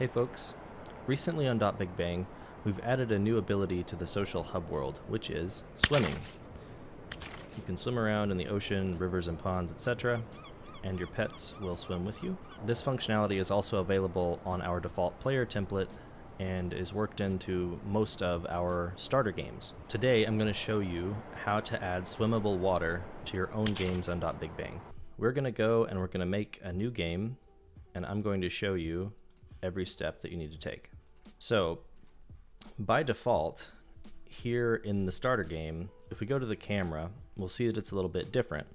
Hey folks, recently on Dot Big Bang, we've added a new ability to the social hub world, which is swimming. You can swim around in the ocean, rivers and ponds, etc., and your pets will swim with you. This functionality is also available on our default player template and is worked into most of our starter games. Today I'm going to show you how to add swimmable water to your own games on Dot Big Bang. We're going to go and we're going to make a new game and I'm going to show you every step that you need to take. So by default, here in the starter game, if we go to the camera, we'll see that it's a little bit different.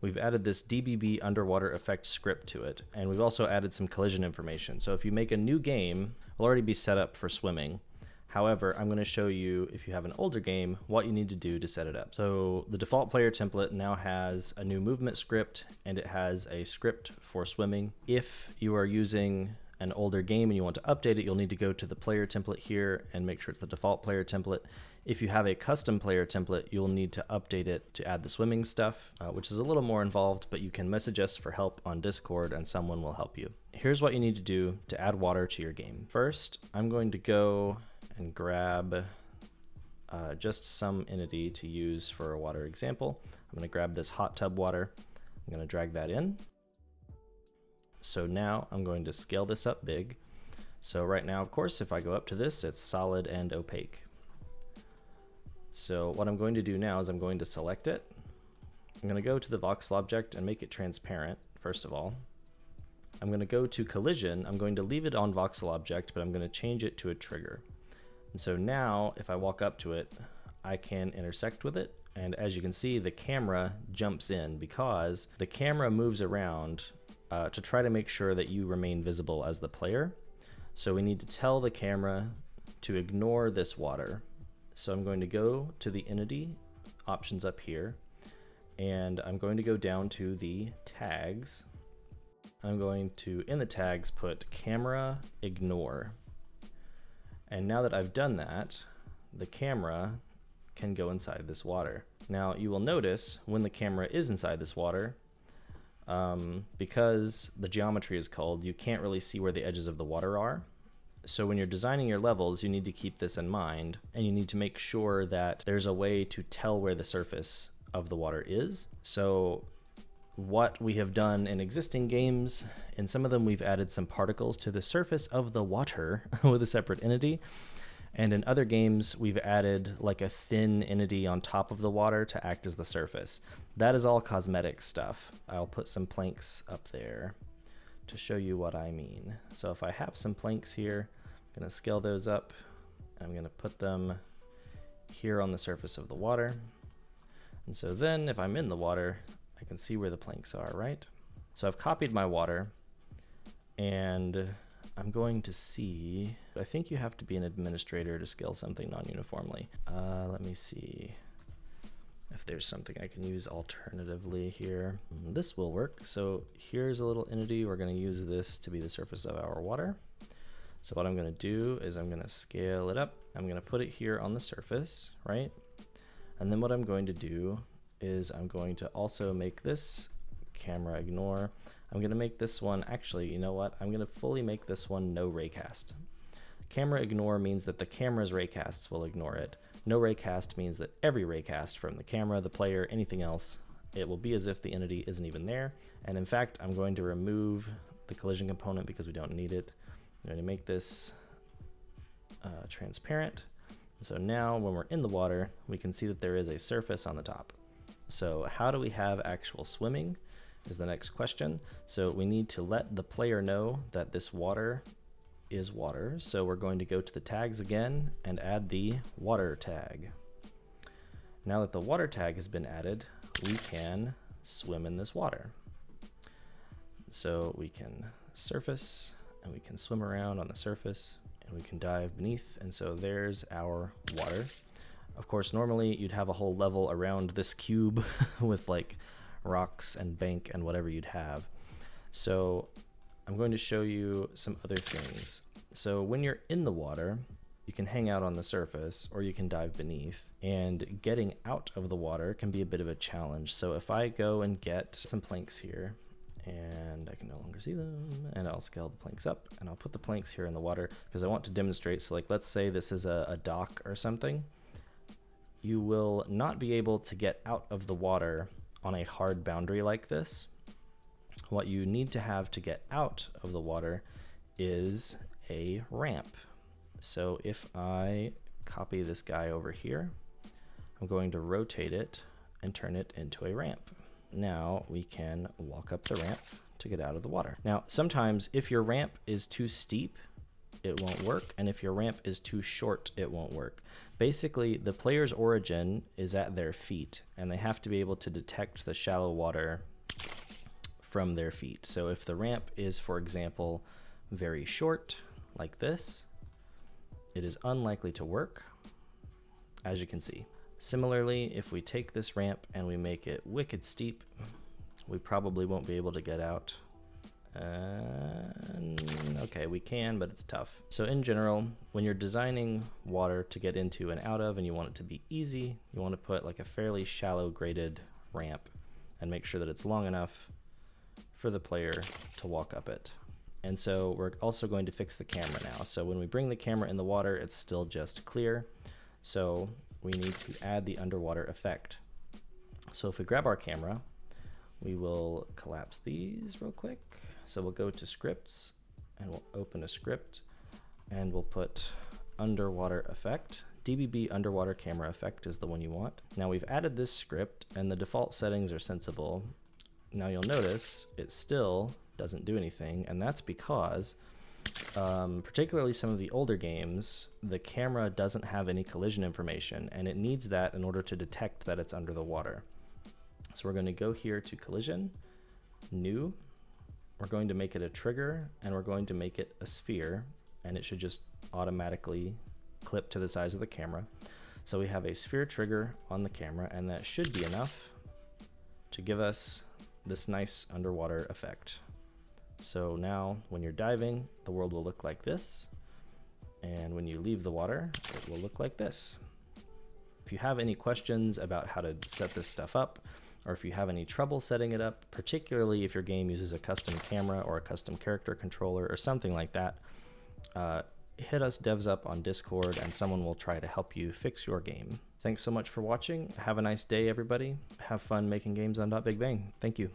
We've added this DBB underwater effect script to it, and we've also added some collision information. So if you make a new game, it'll already be set up for swimming. However, I'm going to show you, if you have an older game, what you need to do to set it up. So the default player template now has a new movement script, and it has a script for swimming. If you are using an older game and you want to update it, you'll need to go to the player template here and make sure it's the default player template. If you have a custom player template, you'll need to update it to add the swimming stuff, uh, which is a little more involved, but you can message us for help on Discord and someone will help you. Here's what you need to do to add water to your game. First, I'm going to go and grab uh, just some entity to use for a water example. I'm going to grab this hot tub water. I'm going to drag that in. So now I'm going to scale this up big. So right now, of course, if I go up to this, it's solid and opaque. So what I'm going to do now is I'm going to select it. I'm going to go to the voxel object and make it transparent, first of all. I'm going to go to collision. I'm going to leave it on voxel object, but I'm going to change it to a trigger. And so now if I walk up to it, I can intersect with it. And as you can see, the camera jumps in because the camera moves around uh, to try to make sure that you remain visible as the player. So we need to tell the camera to ignore this water. So I'm going to go to the entity options up here, and I'm going to go down to the tags. I'm going to, in the tags, put camera ignore. And now that I've done that, the camera can go inside this water. Now you will notice when the camera is inside this water, um, because the geometry is culled, you can't really see where the edges of the water are. So when you're designing your levels, you need to keep this in mind, and you need to make sure that there's a way to tell where the surface of the water is. So what we have done in existing games, in some of them we've added some particles to the surface of the water with a separate entity. And in other games, we've added like a thin entity on top of the water to act as the surface. That is all cosmetic stuff. I'll put some planks up there to show you what I mean. So if I have some planks here, I'm gonna scale those up. I'm gonna put them here on the surface of the water. And so then if I'm in the water, I can see where the planks are, right? So I've copied my water and I'm going to see, I think you have to be an administrator to scale something non-uniformly. Uh, let me see if there's something I can use alternatively here. This will work. So here's a little entity. We're going to use this to be the surface of our water. So what I'm going to do is I'm going to scale it up. I'm going to put it here on the surface, right? And then what I'm going to do is I'm going to also make this camera ignore. I'm going to make this one, actually, you know what? I'm going to fully make this one no raycast. Camera ignore means that the camera's raycasts will ignore it. No raycast means that every raycast from the camera, the player, anything else, it will be as if the entity isn't even there. And in fact, I'm going to remove the collision component because we don't need it. I'm going to make this uh, transparent. So now when we're in the water, we can see that there is a surface on the top. So how do we have actual swimming is the next question. So we need to let the player know that this water is water. So we're going to go to the tags again and add the water tag. Now that the water tag has been added, we can swim in this water. So we can surface and we can swim around on the surface and we can dive beneath. And so there's our water. Of course, normally you'd have a whole level around this cube with like rocks and bank and whatever you'd have. So I'm going to show you some other things. So when you're in the water, you can hang out on the surface or you can dive beneath and getting out of the water can be a bit of a challenge. So if I go and get some planks here and I can no longer see them and I'll scale the planks up and I'll put the planks here in the water because I want to demonstrate so like let's say this is a, a dock or something you will not be able to get out of the water on a hard boundary like this what you need to have to get out of the water is a ramp so if I copy this guy over here I'm going to rotate it and turn it into a ramp now we can walk up the ramp to get out of the water. Now, sometimes if your ramp is too steep, it won't work, and if your ramp is too short, it won't work. Basically, the player's origin is at their feet, and they have to be able to detect the shallow water from their feet. So if the ramp is, for example, very short, like this, it is unlikely to work, as you can see. Similarly, if we take this ramp and we make it wicked steep, we probably won't be able to get out. Uh, okay, we can, but it's tough. So in general, when you're designing water to get into and out of and you want it to be easy, you want to put like a fairly shallow graded ramp and make sure that it's long enough for the player to walk up it. And so we're also going to fix the camera now. So when we bring the camera in the water, it's still just clear. So we need to add the underwater effect. So if we grab our camera, we will collapse these real quick. So we'll go to scripts and we'll open a script and we'll put underwater effect. DBB underwater camera effect is the one you want. Now we've added this script and the default settings are sensible. Now you'll notice it still doesn't do anything and that's because um, particularly some of the older games, the camera doesn't have any collision information, and it needs that in order to detect that it's under the water. So we're going to go here to collision, new. We're going to make it a trigger, and we're going to make it a sphere, and it should just automatically clip to the size of the camera. So we have a sphere trigger on the camera, and that should be enough to give us this nice underwater effect. So now when you're diving, the world will look like this. And when you leave the water, it will look like this. If you have any questions about how to set this stuff up, or if you have any trouble setting it up, particularly if your game uses a custom camera or a custom character controller or something like that, uh, hit us devs up on Discord and someone will try to help you fix your game. Thanks so much for watching. Have a nice day, everybody. Have fun making games on .big bang. Thank you.